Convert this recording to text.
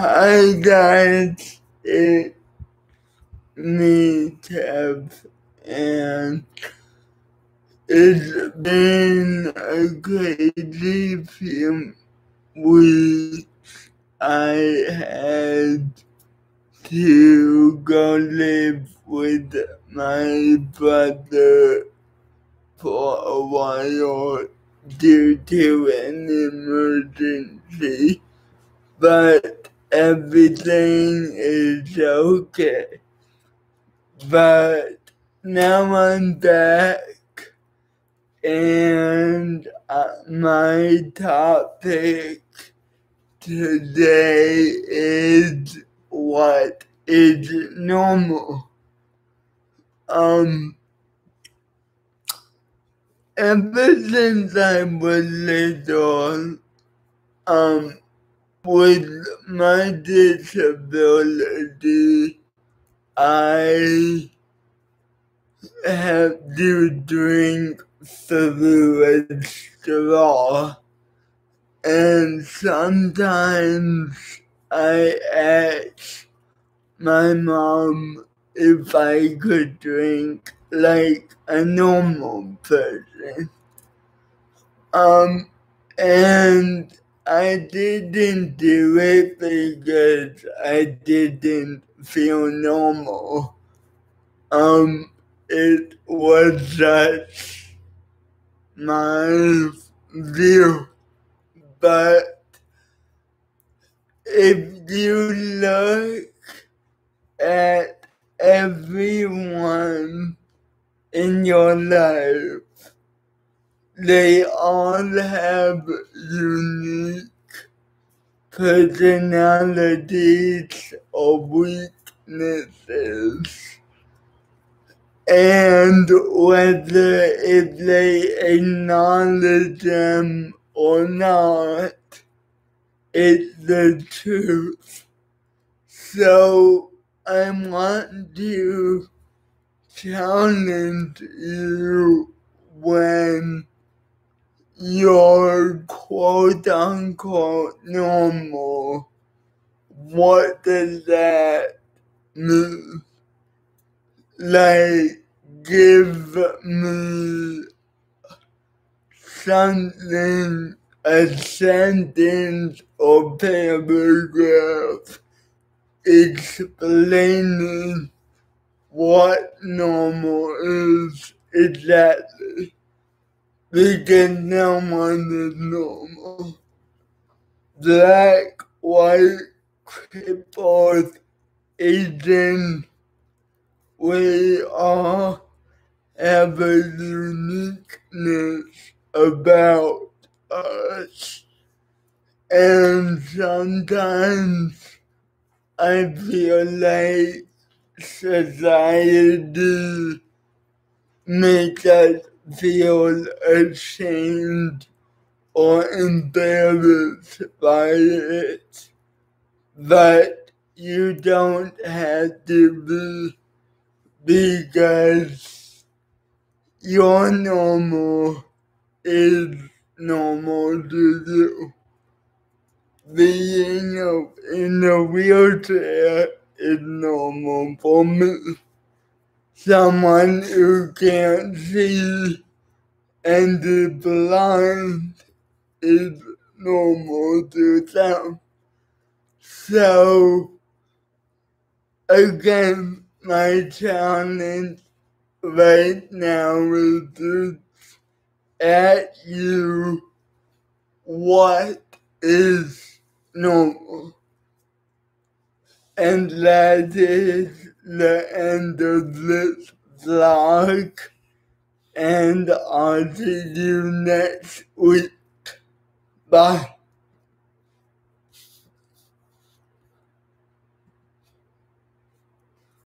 Hi guys, it's me, Kev, and it's been a crazy few weeks. I had to go live with my brother for a while due to an emergency, but everything is okay. But now I'm back, and uh, my topic today is what is normal. Um, ever since I was little, um, with my disability, I have to drink through a straw. And sometimes I ask my mom if I could drink like a normal person. Um, and I didn't do it because I didn't feel normal. Um, it was just my view. But if you look at everyone in your life, they all have unique personalities or weaknesses. And whether if they acknowledge them or not, it's the truth. So I want to challenge you when you're quote unquote normal. What does that mean? Like, give me something, a sentence or paragraph explaining what normal is exactly. Because no one is normal. Black, white, crippled, Asian, we all have a uniqueness about us. And sometimes I feel like society makes us feel ashamed or embarrassed by it. But you don't have to be because your normal is normal to you. Being in a wheelchair is normal for me. Someone who can't see and is blind is normal to them. So, again, my challenge right now is to ask you what is normal. And that is the end of this vlog. And I'll see you next week. Bye.